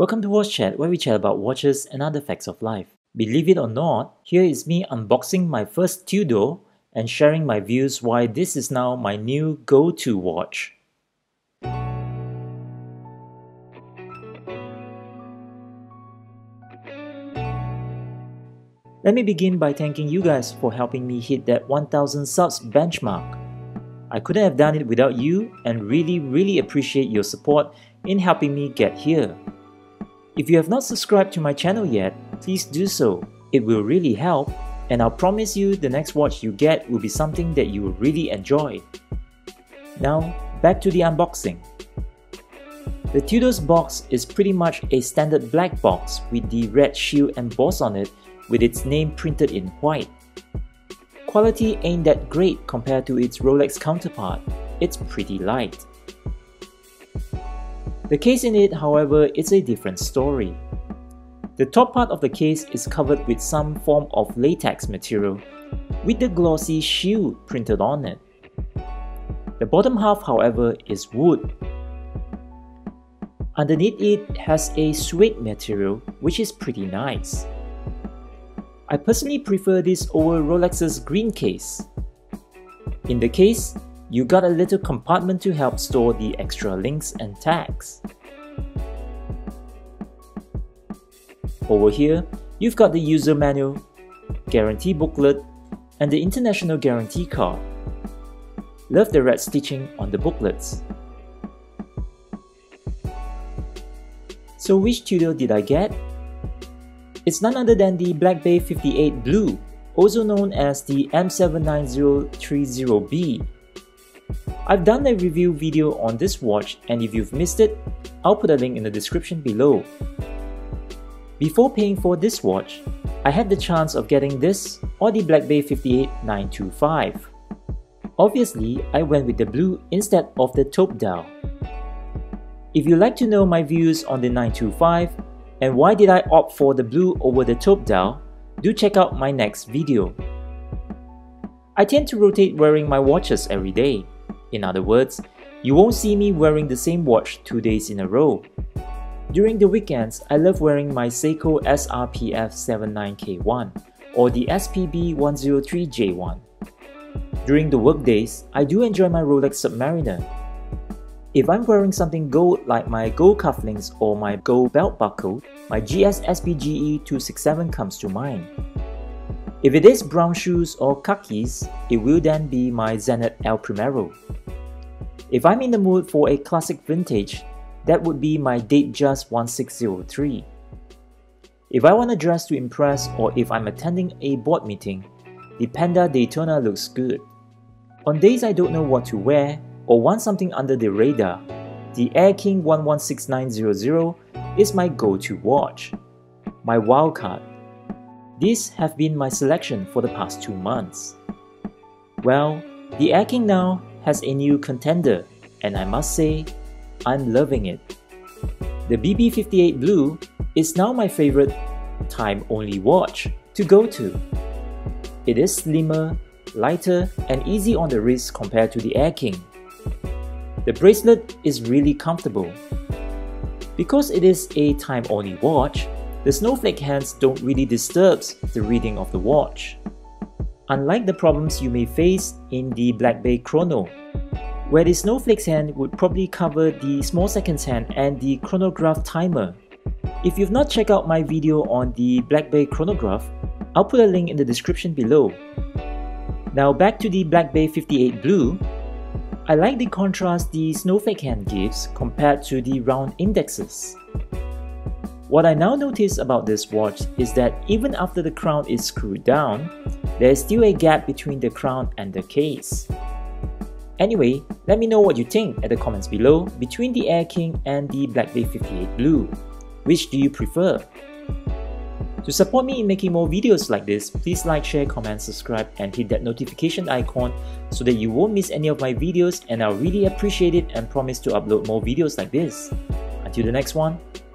Welcome to Watchat, where we chat about watches and other facts of life. Believe it or not, here is me unboxing my first Tudor and sharing my views why this is now my new go-to watch. Let me begin by thanking you guys for helping me hit that 1000 subs benchmark. I couldn't have done it without you and really really appreciate your support in helping me get here. If you have not subscribed to my channel yet, please do so. It will really help and I'll promise you the next watch you get will be something that you will really enjoy. Now, back to the unboxing. The Tudor's box is pretty much a standard black box with the red shield embossed on it with its name printed in white. Quality ain't that great compared to its Rolex counterpart, it's pretty light. The case in it, however, is a different story. The top part of the case is covered with some form of latex material with the glossy shield printed on it. The bottom half, however, is wood. Underneath it has a suede material which is pretty nice. I personally prefer this over Rolex's green case. In the case, you got a little compartment to help store the extra links and tags. Over here, you've got the user manual, guarantee booklet, and the international guarantee card. Love the red stitching on the booklets. So which Tudor did I get? It's none other than the Black Bay 58 Blue, also known as the M79030B. I've done a review video on this watch and if you've missed it, I'll put a link in the description below. Before paying for this watch, I had the chance of getting this or the Black Bay 58 925. Obviously, I went with the blue instead of the taupe dial. If you'd like to know my views on the 925, and why did I opt for the blue over the taupe dial? Do check out my next video. I tend to rotate wearing my watches every day. In other words, you won't see me wearing the same watch two days in a row. During the weekends, I love wearing my Seiko SRPF 79K1 or the SPB 103J1. During the workdays, I do enjoy my Rolex Submariner if I'm wearing something gold like my gold cufflinks or my gold belt buckle, my GS SBGE 267 comes to mind. If it is brown shoes or khakis, it will then be my Zenith El Primero. If I'm in the mood for a classic vintage, that would be my Datejust 1603. If I want to dress to impress or if I'm attending a board meeting, the Panda Daytona looks good. On days I don't know what to wear, or want something under the radar, the Air King 116900 is my go-to watch. My wildcard. These have been my selection for the past two months. Well, the Air King now has a new contender, and I must say, I'm loving it. The BB58 Blue is now my favorite time-only watch to go to. It is slimmer, lighter, and easy on the wrist compared to the Air King. The bracelet is really comfortable. Because it is a time-only watch, the snowflake hands don't really disturb the reading of the watch. Unlike the problems you may face in the Black Bay Chrono, where the snowflake's hand would probably cover the small seconds hand and the chronograph timer. If you've not checked out my video on the Black Bay chronograph, I'll put a link in the description below. Now back to the Black Bay 58 Blue, I like the contrast the snowflake hand gives compared to the round indexes. What I now notice about this watch is that even after the crown is screwed down, there is still a gap between the crown and the case. Anyway, let me know what you think at the comments below between the Air King and the Black Bay 58 Blue. Which do you prefer? To support me in making more videos like this, please like, share, comment, subscribe and hit that notification icon so that you won't miss any of my videos and I'll really appreciate it and promise to upload more videos like this. Until the next one,